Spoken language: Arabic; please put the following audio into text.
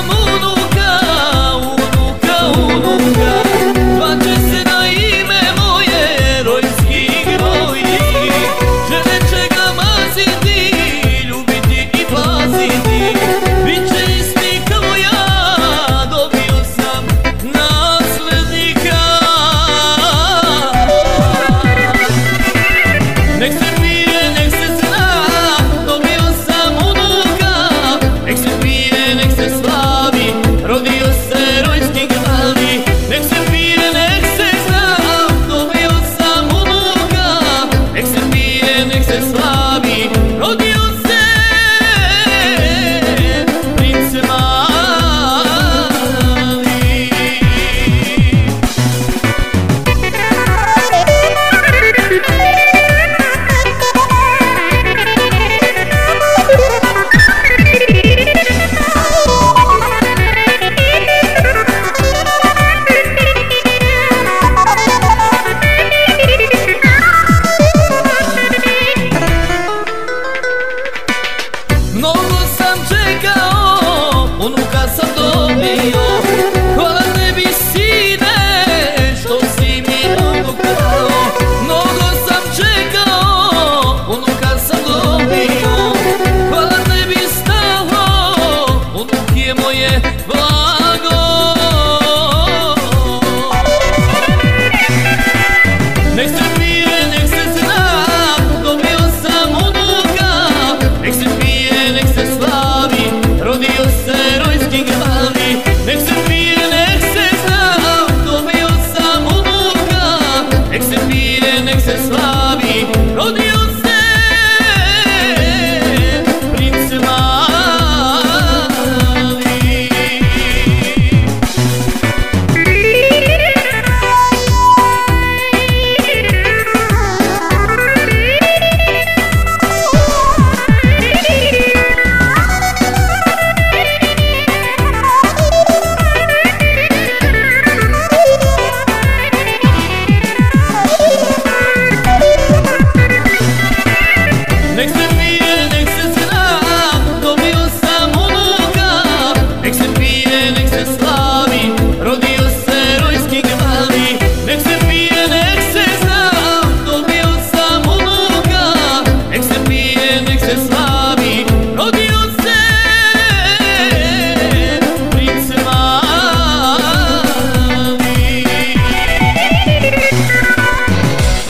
ونوكا ونوكا ونوكا pessoal.